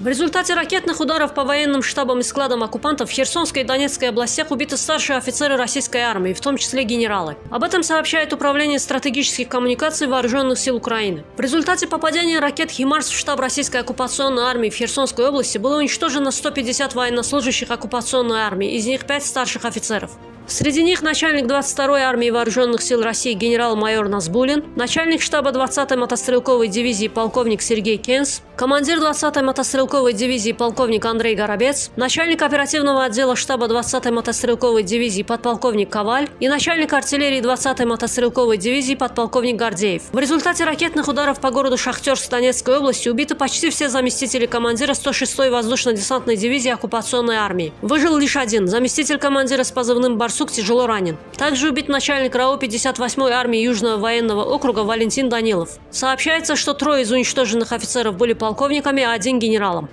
В результате ракетных ударов по военным штабам и складам оккупантов в Херсонской и Донецкой областях убиты старшие офицеры российской армии, в том числе генералы. Об этом сообщает Управление стратегических коммуникаций Вооруженных сил Украины. В результате попадания ракет «Химарс» в штаб российской оккупационной армии в Херсонской области было уничтожено 150 военнослужащих оккупационной армии, из них 5 старших офицеров. Среди них начальник 22-й армии Вооруженных сил России генерал-майор Назбулин, начальник штаба 20-й мотострелковой дивизии полковник Сергей Кенс, командир 20-й мотострелковой дивизии полковник Андрей Горобец, начальник оперативного отдела штаба 20-й мотострелковой дивизии подполковник Коваль и начальник артиллерии 20-й мотострелковой дивизии подполковник Гордеев. В результате ракетных ударов по городу Шахтерск Донецкой области убиты почти все заместители командира 106-й воздушно-десантной дивизии оккупационной армии. Выжил лишь один – заместитель командира с позывным «Барс» Барсук тяжело ранен. Также убит начальник РАО 58-й армии Южного военного округа Валентин Данилов. Сообщается, что трое из уничтоженных офицеров были полковниками, а один генералом.